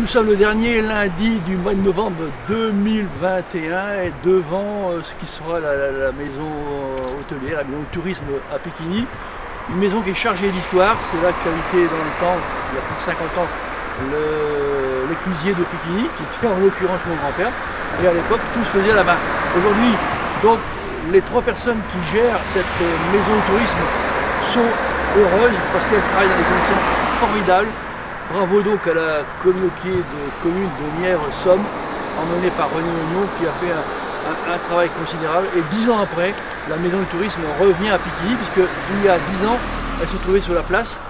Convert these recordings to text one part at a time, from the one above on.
Nous sommes le dernier lundi du mois de novembre 2021 et devant euh, ce qui sera la, maison euh, hôtelière, la maison de tourisme à Pékini. Une maison qui est chargée d'histoire, c'est là qualité dans le temps, il y a plus de 50 ans, l'éclusier de Pékini, qui était en l'occurrence mon grand-père, et à l'époque tout se faisait là-bas. Aujourd'hui, donc les trois personnes qui gèrent cette euh, maison de tourisme sont heureuses parce qu'elles travaillent dans des conditions formidables Bravo donc à la communauté de communes de Nières-Somme, emmenée par René Oignon, qui a fait un, travail considérable. Et dix ans après, la maison du tourisme revient à Piquilly, puisque il y a dix ans, elle se trouvait sur la place.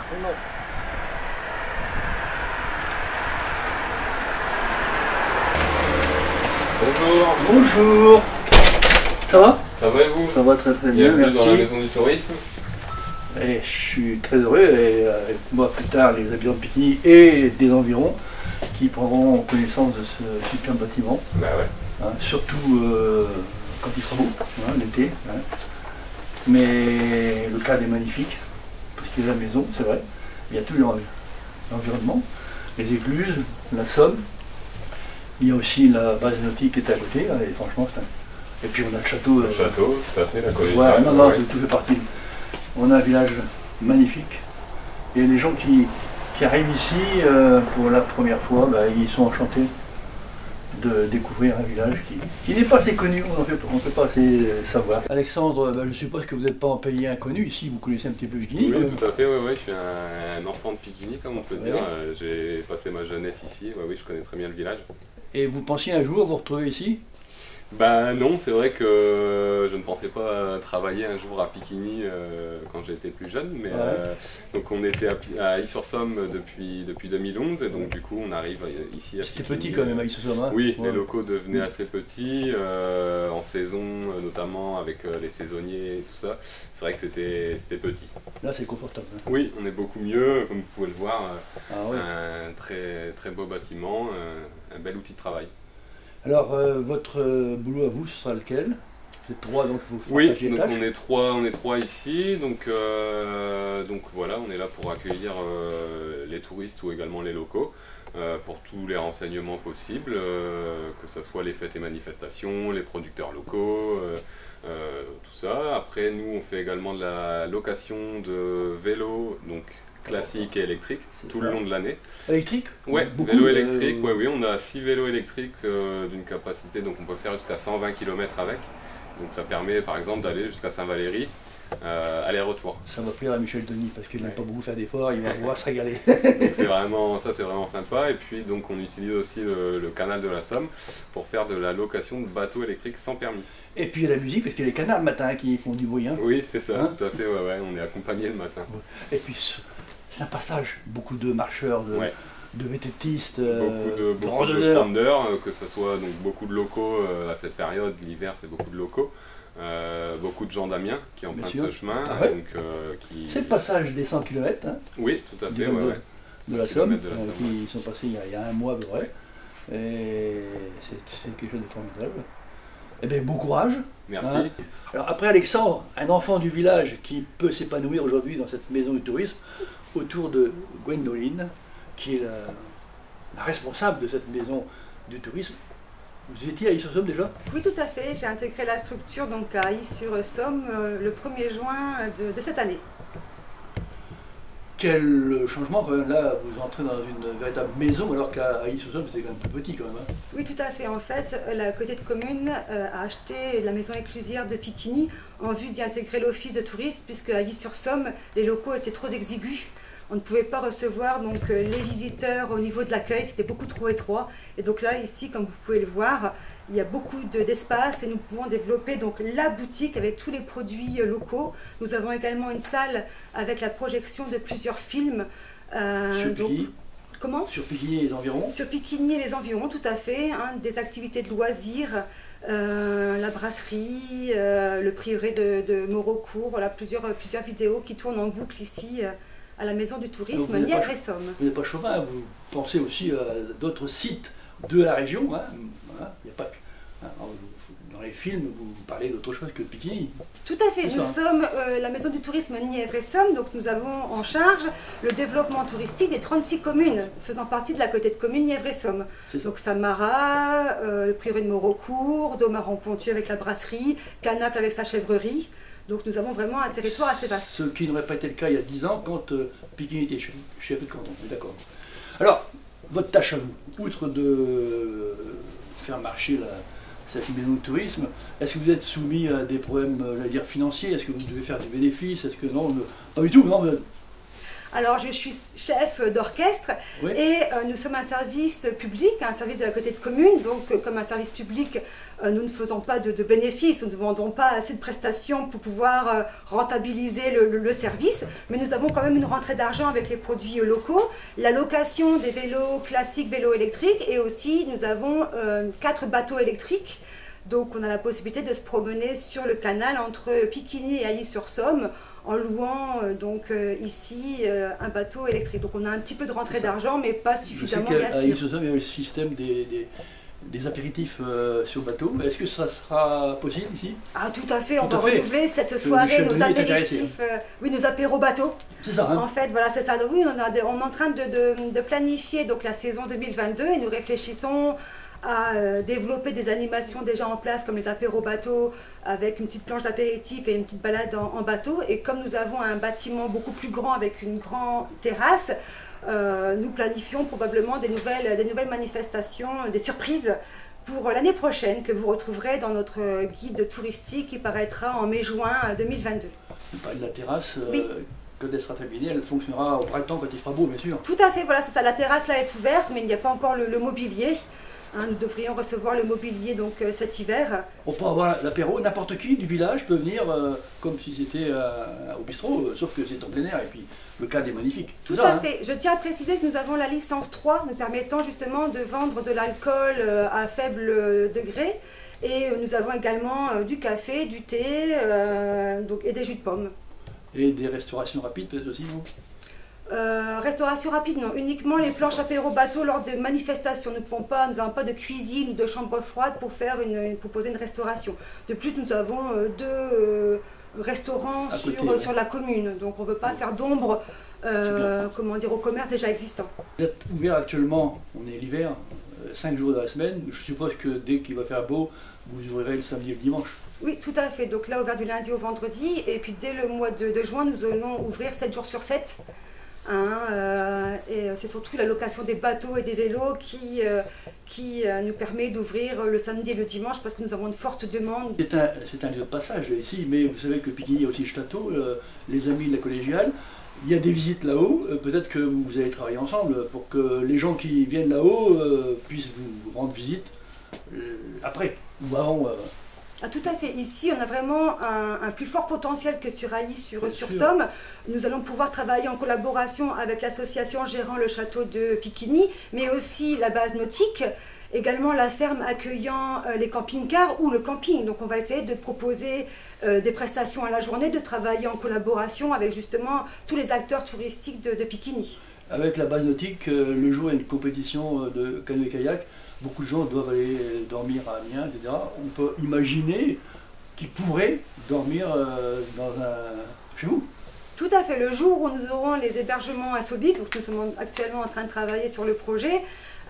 Bonjour. Bonjour. Ça va? Ça va et vous? Ça va très très bien, merci. dans la maison du tourisme? Et je suis très heureux, et avec moi plus tard les habitants de Pigny et des environs qui prendront connaissance de ce superbe bâtiment. Bah ouais. Hein, surtout euh, quand il sera beau, hein, l'été. Hein. Mais le cadre est magnifique, parce qu'il y a la maison, c'est vrai. Il y a tout l'environnement, les écluses, la Somme. Il y a aussi la base nautique qui est à côté, et franchement, Et puis on a le château. Le euh, château, tout à fait, la colline. Ouais, non, non, tout fait partie on a un village magnifique. Et les gens qui, arrivent ici euh, pour la première fois, bah, ils sont enchantés de découvrir un village qui, n'est pas assez connu, on ne peut pas assez savoir. Alexandre, bah, je suppose que vous n'êtes pas en pays inconnu ici, vous connaissez un petit peu Piquini Oui, tout à fait, oui, je suis un, enfant de Piquini, comme on peut dire. Euh, j'ai passé ma jeunesse ici, oui, je connais très bien le village. Et vous pensiez un jour vous retrouver ici? Ben non, c'est vrai que je ne pensais pas travailler un jour à Piquigny euh, quand j'étais plus jeune, mais euh, donc on était à, à sur somme depuis, depuis 2011 et donc du coup on arrive ici à C'était petit quand même à Is-sur-Somme hein Oui, les locaux devenaient assez petits, euh, en saison notamment avec les saisonniers et tout ça, c'est vrai que c'était petit. Là c'est confortable. Hein. Oui, on est beaucoup mieux, comme vous pouvez le voir, ah un très, très beau bâtiment, un bel outil de travail. Alors, euh, votre euh, boulot à vous, ce sera lequel? Vous êtes trois, donc vous Oui, donc on est trois, on est trois ici, donc, euh, donc voilà, on est là pour accueillir les touristes ou également les locaux. pour tous les renseignements possibles, que ce soit les fêtes et manifestations, les producteurs locaux, tout ça. Après, nous, on fait également de la location de vélos, donc classique et électrique tout le long de l'année. Électrique Ouais, vélo électrique, ouais, oui, on a 6 vélos électriques euh, d'une capacité, donc on peut faire jusqu'à 120 km avec. Donc ça permet par exemple d'aller jusqu'à Saint-Valéry, euh, aller-retour. Ça va plaire à Michel Denis parce qu'il n'aime pas beaucoup faire d'efforts, il va pouvoir se régaler. donc c'est vraiment, ça c'est vraiment sympa. Et puis donc on utilise aussi le, canal de la Somme pour faire de la location de bateaux électriques sans permis. Et puis il y a la musique, parce qu'il y a les canals le matin qui font du bruit. Hein. Oui, c'est ça, tout à fait, ouais, ouais, on est accompagné le matin. Et puis c'est un passage. Beaucoup de marcheurs, de, de vététistes, euh, beaucoup de, beaucoup de randonneurs, euh, que ce soit donc beaucoup de locaux euh, à cette période, l'hiver c'est beaucoup de locaux. beaucoup de gens d'Amiens qui empruntent ce chemin. Ah qui... C'est le passage des 100 km. Hein, oui, tout à fait. de, la Somme, qui sont passés il y, a, un mois à peu près. Et c'est quelque chose de formidable. Eh bien, bon courage. Merci. Hein. Alors après Alexandre, un enfant du village qui peut s'épanouir aujourd'hui dans cette maison du tourisme, autour de Gwendoline, qui est la, responsable de cette maison du tourisme. Vous étiez à Is-sur-Somme déjà? Oui, tout à fait. J'ai intégré la structure donc à Is-sur-Somme euh, le 1er juin de cette année quel changement quand même là, vous entrez dans une véritable maison alors qu'à Issouzone c'était quand même plus petit quand même. Hein? Oui tout à fait, en fait la côté de commune euh, a acheté la maison éclusière de Piquigny en vue d'y intégrer l'office de tourisme puisque à sur somme les locaux étaient trop exigus. On ne pouvait pas recevoir donc euh, les visiteurs au niveau de l'accueil, c'était beaucoup trop étroit. Et donc là, ici, comme vous pouvez le voir, il y a beaucoup d'espace et nous pouvons développer donc la boutique avec tous les produits euh, locaux. Nous avons également une salle avec la projection de plusieurs films. Euh, donc, comment Sur Piquigny et les environs Sur Piquigny et les environs, tout à fait. Hein, des activités de loisirs, euh, la brasserie, le prieuré de, de Morocourt, voilà, plusieurs, plusieurs vidéos qui tournent en boucle ici à la Maison du Tourisme, Nièvre et Somme. Vous n'êtes pas chauvin, vous pensez aussi à d'autres sites de la région. Hein, n'y a pas que, hein, dans les film, vous parlez d'autre chose que de Piquini. Tout à fait. Nous sommes la maison du tourisme Nièvre et Somme, donc nous avons en charge le développement touristique des 36 communes faisant partie de la côté de commune Nièvre et Somme. Donc Samara, le prieuré de Morocourt, Domaran-Pontieux avec la brasserie, Canaples avec sa chèvrerie. Donc nous avons vraiment un territoire assez vaste. Ce qui n'aurait pas été le cas il y a 10 ans quand euh, était chef, de canton. D'accord. Alors, votre tâche à vous, outre de faire marcher cette maison de tourisme, est-ce que vous êtes soumis à des problèmes euh, dire, financiers? Est-ce que vous devez faire des bénéfices? Est-ce que non Pas du tout, non alors, je suis chef d'orchestre et euh, nous sommes un service public, un service de la côté de commune. Donc, euh, comme un service public, nous ne faisons pas de, bénéfices, nous ne vendons pas assez de prestations pour pouvoir rentabiliser le, service. Mais nous avons quand même une rentrée d'argent avec les produits locaux, la location des vélos classiques, vélos électriques et aussi nous avons quatre bateaux électriques. Donc, on a la possibilité de se promener sur le canal entre Piquigny et Ailly-sur-Somme en louant euh, donc euh, ici euh, un bateau électrique. Donc on a un petit peu de rentrée d'argent, mais pas suffisamment Je sais bien sûr. il y a le système des, des, apéritifs sur bateau. Est-ce que ça sera possible ici? Ah tout à fait, on va renouveler cette soirée nos apéritifs, oui nos apéros bateaux. C'est ça. Hein. en fait, voilà, c'est ça. oui, on, a on est en train de, de, de, planifier donc la saison 2022 et nous réfléchissons à euh, développer des animations déjà en place comme les apéros bateaux avec une petite planche d'apéritif et une petite balade en, bateau. Et comme nous avons un bâtiment beaucoup plus grand avec une grande terrasse, euh, nous planifions probablement des nouvelles, des nouvelles manifestations, des surprises pour l'année prochaine que vous retrouverez dans notre guide touristique qui paraîtra en mai-juin 2022. Vous parlez de la terrasse euh, elle sera terminée, elle fonctionnera au printemps quand il fera beau, bien sûr. Tout à fait, voilà, c'est ça. La terrasse là est ouverte, mais il n'y a pas encore le mobilier. Hein, nous devrions recevoir le mobilier donc euh, cet hiver. On peut avoir l'apéro, n'importe qui du village peut venir euh, comme si c'était euh, au bistrot, sauf que c'est en plein air et puis le cadre est magnifique. Tout à hein. fait. Je tiens à préciser que nous avons la licence 3 nous permettant justement de vendre de l'alcool à faible degré. Et nous avons également du café, du thé donc, et des jus de pommes. Et des restaurations rapides peut-être aussi, vous euh, restauration rapide, non. Uniquement les planches apéro bateau lors de manifestations. Nous ne pouvons pas, nous n'avons pas de cuisine ou de chambre froide pour faire une, proposer une restauration. De plus, nous avons euh, deux euh, restaurants sur, la commune, donc on ne veut pas faire d'ombre, comment dire, au commerce déjà existant. Vous êtes ouvert actuellement, on est l'hiver, 5 jours de la semaine. Je suppose que dès qu'il va faire beau, vous ouvrirez le samedi et le dimanche. Oui, tout à fait. Donc là, ouvert du lundi au vendredi. Et puis dès le mois de, de juin, nous allons ouvrir 7 jours sur 7. Hein, euh, et c'est surtout la location des bateaux et des vélos qui, euh, qui euh, nous permet d'ouvrir le samedi et le dimanche parce que nous avons une forte demande. C'est un, lieu de passage ici, mais vous savez que Pigny, il y a aussi le château, les amis de la collégiale. Il y a des visites là-haut, peut-être que vous allez travailler ensemble pour que les gens qui viennent là-haut puissent vous rendre visite après ou avant. Ah, tout à fait. Ici, on a vraiment un, plus fort potentiel que sur Aïs, sur, sur Somme. Nous allons pouvoir travailler en collaboration avec l'association gérant le château de Piquigny, mais aussi la base nautique, également la ferme accueillant euh, les camping-cars ou le camping. Donc, on va essayer de proposer euh, des prestations à la journée, de travailler en collaboration avec justement tous les acteurs touristiques de, de Piquigny. Avec la base nautique, euh, le jour, il y a une compétition de canoë-kayak beaucoup de gens doivent aller dormir à Amiens, etc. On peut imaginer qu'ils pourraient dormir euh, dans un... chez vous. Tout à fait. Le jour où nous aurons les hébergements insolites, donc nous sommes actuellement en train de travailler sur le projet,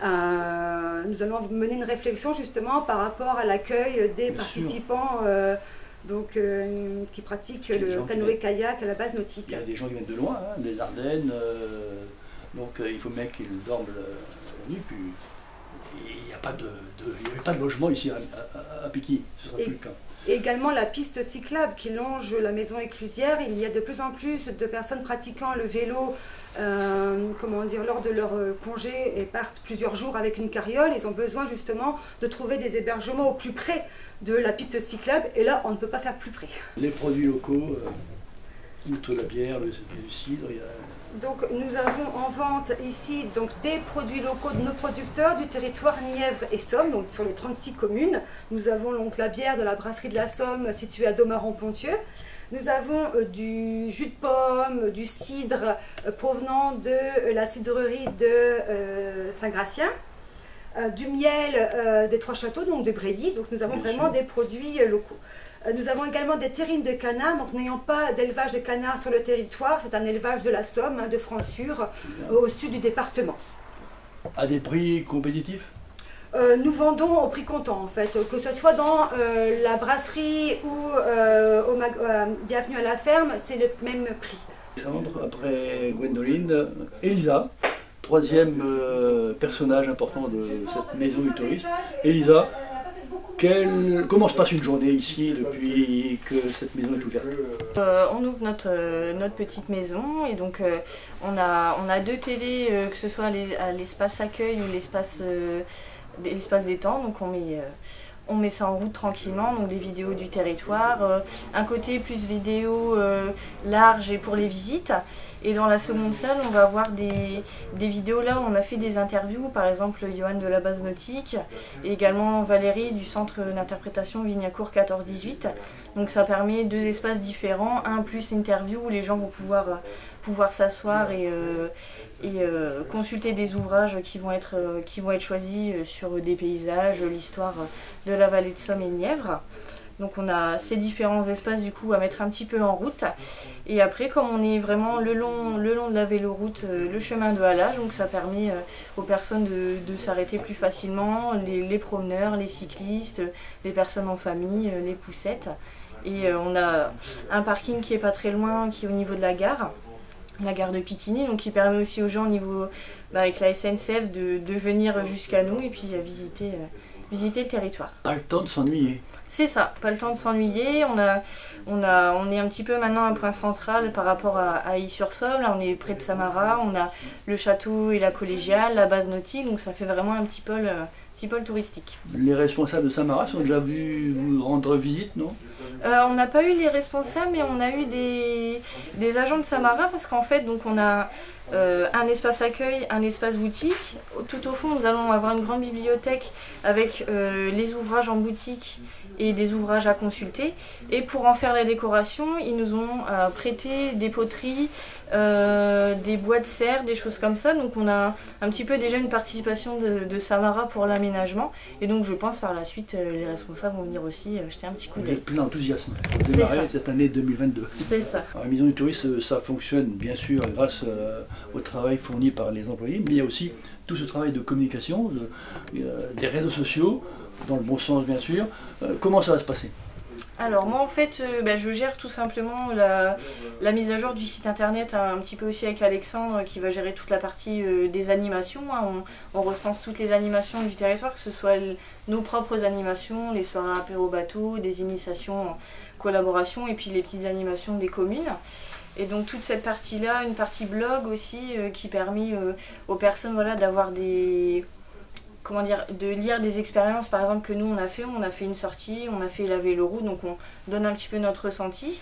euh, nous allons mener une réflexion justement par rapport à l'accueil des participants euh, donc, qui pratiquent le canoë-kayak à la base nautique. Il y a des gens qui viennent de loin, hein, des Ardennes, donc il faut bien qu'ils dorment la nuit, puis il n'y a pas de, avait pas de logement ici à, à, ce sera plus le cas. Et également la piste cyclable qui longe la maison éclusière. Il y a de plus en plus de personnes pratiquant le vélo euh, comment dire, lors de leur euh, congé et partent plusieurs jours avec une carriole. Ils ont besoin justement de trouver des hébergements au plus près de la piste cyclable. Et là, on ne peut pas faire plus près. Les produits locaux, euh, outre la bière, le, le cidre, il y a donc nous avons en vente ici donc, des produits locaux de nos producteurs du territoire Nièvre et Somme, donc sur les 36 communes. Nous avons donc la bière de la brasserie de la Somme située à Domaran-Pontieux. Nous avons euh, du jus de pomme, du cidre euh, provenant de euh, la cidrerie de Saint-Gratien. du miel des Trois Châteaux, donc de Bréilly. Donc nous avons vraiment des produits locaux. Nous avons également des terrines de canards, donc n'ayant pas d'élevage de canards sur le territoire, c'est un élevage de la Somme, hein, de Fransure, au sud du département. À des prix compétitifs? Euh, nous vendons au prix comptant en fait, que ce soit dans euh, la brasserie ou euh, au Bienvenue à la ferme, c'est le même prix. Après Gwendoline, Elisa, troisième personnage important de cette maison du tourisme. Comment se passe une journée ici depuis que cette maison est ouverte On ouvre notre, notre petite maison et donc on, a, on a deux télés, que ce soit à l'espace accueil ou l'espace l'espace des temps. Donc on met, euh, on met ça en route tranquillement, donc des vidéos du territoire, euh, un côté plus vidéo euh, large et pour les visites. Et dans la seconde salle, on va avoir des, vidéos là où on a fait des interviews, par exemple Johan de la base nautique et également Valérie du centre d'interprétation Vignacourt 14-18. Donc ça permet deux espaces différents, un plus interview où les gens vont pouvoir pouvoir s'asseoir et, euh, euh, consulter des ouvrages qui vont être, euh, qui vont être choisis sur des paysages, l'histoire de la vallée de Somme et de Nièvre. Donc on a ces différents espaces du coup à mettre un petit peu en route. Et après comme on est vraiment le long, le long de la véloroute, le chemin de halage, donc ça permet aux personnes de, s'arrêter plus facilement, les, les, promeneurs, les cyclistes, les personnes en famille, les poussettes. Et on a un parking qui est pas très loin, qui est au niveau de la gare la gare de Piquigny, donc qui permet aussi aux gens au niveau bah, avec la SNCF de, venir jusqu'à nous et puis euh, visiter, euh, visiter le territoire. Pas le temps de s'ennuyer. C'est ça, pas le temps de s'ennuyer. On, a, on, a, on est un petit peu maintenant un point central par rapport à, à. Là, on est près de Samara, on a le château et la collégiale, la base nautique, donc ça fait vraiment un petit pôle, euh, petit pôle touristique. Les responsables de Samara sont déjà venus vous rendre visite, non? Euh, On n'a pas eu les responsables, mais on a eu des, des agents de Samara parce qu'en fait, donc on a euh, un espace accueil, un espace boutique. Tout au fond, nous allons avoir une grande bibliothèque avec euh, les ouvrages en boutique et des ouvrages à consulter. Et pour en faire la décoration, ils nous ont prêté des poteries, des bois de serre, des choses comme ça. Donc on a un petit peu déjà une participation de, Samara pour Et donc je pense par la suite, les responsables vont venir aussi jeter un petit coup d'œil. Plein d'enthousiasme pour démarrer cette année 2022. C'est ça. la Maison du Tourisme, ça fonctionne bien sûr grâce au travail fourni par les employés, mais il y a aussi tout ce travail de communication, euh, des réseaux sociaux, dans le bon sens bien sûr. Euh, comment ça va se passer? Alors moi en fait euh, bah, je gère tout simplement la, mise à jour du site internet un petit peu aussi avec Alexandre qui va gérer toute la partie des animations. Hein. On, recense toutes les animations du territoire, que ce soit nos propres animations, les soirées apéro bateau, des initiations en collaboration et puis les petites animations des communes. Et donc toute cette partie-là, une partie blog aussi euh, qui permet euh, aux personnes voilà, d'avoir des comment dire, de lire des expériences par exemple que nous on a fait, on a fait une sortie, on a fait la vélo donc on donne un petit peu notre ressenti.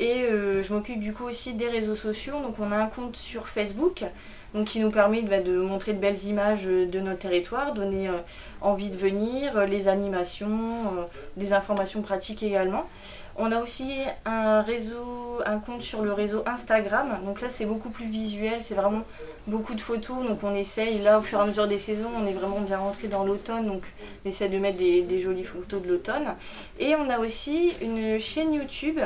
Et euh, je m'occupe du coup aussi des réseaux sociaux, donc on a un compte sur Facebook qui nous permet bah, de montrer de belles images de notre territoire, donner envie de venir, les animations, des informations pratiques également. On a aussi un réseau, un compte sur le réseau Instagram. Donc là, c'est beaucoup plus visuel, c'est vraiment beaucoup de photos. Donc on essaye, là, au fur et à mesure des saisons, on est vraiment bien rentré dans l'automne. Donc on essaie de mettre des, jolies photos de l'automne. Et on a aussi une chaîne YouTube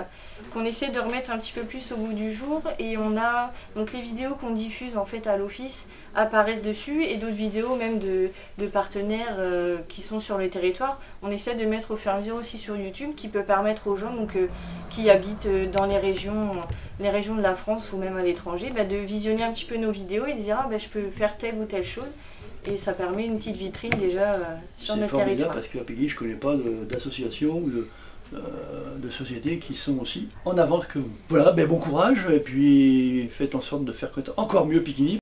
qu'on essaie de remettre un petit peu plus au bout du jour. Et on a donc les vidéos qu'on diffuse en fait à l'office apparaissent dessus et d'autres vidéos même de, partenaires euh, qui sont sur le territoire. On essaie de mettre au fur et à mesure aussi sur YouTube qui peut permettre aux gens donc, euh, qui habitent euh, dans les régions, les régions de la France ou même à l'étranger bah, de visionner un petit peu nos vidéos et de dire ah, bah, je peux faire telle ou telle chose. Et ça permet une petite vitrine déjà sur notre territoire. parce qu'à Peggy, je ne connais pas d'association ou de, de sociétés qui sont aussi en avance que vous. Voilà, ben bon courage et puis faites en sorte de faire encore mieux Piquini